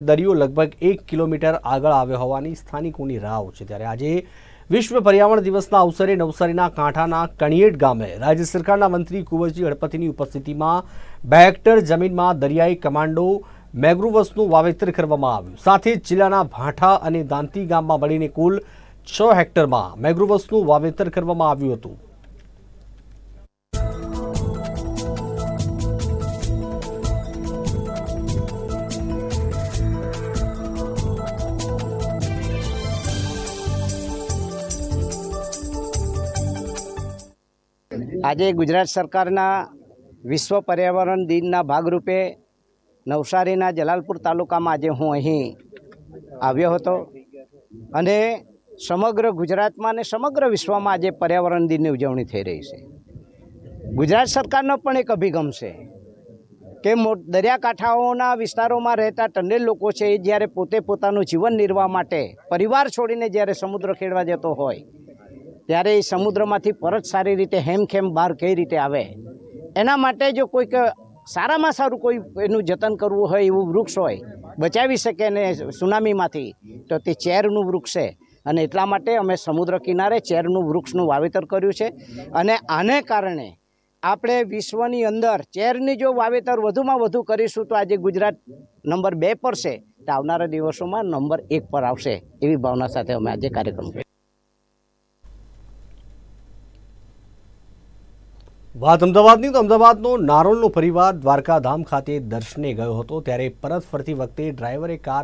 દરિયો લગભગ એક કિલોમીટર આગળ આવ્યો હોવાની સ્થાનિકોની રાવ છે. ત્યારે આજે વિશ્વ પર્યાવરણ દિવસના અવસરે નવસારીના કાંઠાના કણિયેટ ગામે રાજ્ય સરકારના મંત્રી કુંવરજી ગણપતિની ઉપસ્થિતિમાં બે હેક્ટર જમીનમાં દરિયાઈ કમાન્ડો મેગ્રુવસનું વાવેતર કરવામાં આવ્યું. સાથે જ જિલ્લાના ભાંઠા અને દાંતી ગામમાં મળીને કુલ છ હેક્ટરમાં મેગ્રુવસનું વાવેતર કરવામાં આવ્યું હતું. આજે ગુજરાત સરકારના વિશ્વ પર્યાવરણ દિનના ભાગરૂપે નવસારીના જલાલપુર તાલુકામાં આજે હું અહીં આવ્યો હતો. અને સમગ્ર ગુજરાતમાં અને સમગ્ર વિશ્વમાં આજે પર્યાવરણ દિનની ઉજવણી થઈ રહી છે. ગુજરાત સરકારનો પણ એક અભિગમ છે કે દરિયાકાંઠાઓના વિસ્તારોમાં રહેતા ટંડેલ લોકો છે એ જ્યારે પોતે પોતાનું જીવન નિર્વાહ માટે પરિવાર છોડીને જ્યારે સમુદ્ર ખેડવા જતો હોય ત્યારે એ સમુદ્રમાંથી પરત સારી રીતે હેમખેમ બહાર કઈ રીતે આવે? એના માટે જો કોઈક સારામાં સારું કોઈ એનું જતન કરવું હોય, એવું વૃક્ષ હોય, બચાવી શકે ને સુનામીમાંથી, તો તે ચેરનું વૃક્ષ છે. અને એટલા માટે અમે સમુદ્ર કિનારે ચેરનું વૃક્ષનું વાવેતર કર્યું છે. અને આને કારણે આપણે વિશ્વની અંદર ચેરની જો વાવેતર વધુમાં વધુ કરીશું તો આજે ગુજરાત નંબર બે પર છે. તો આવનારા દિવસોમાં નંબર એક પર આવશે એવી ભાવના સાથે અમે આજે કાર્યક્રમ કર્યો વાત અમદાવાદની, તો અમદાવાદનો નારોલનો પરિવાર દ્વારકાધામ ખાતે દર્શને ગયો હતો. ત્યારે પરત ફરતી વખતે ડ્રાઈવરે કાર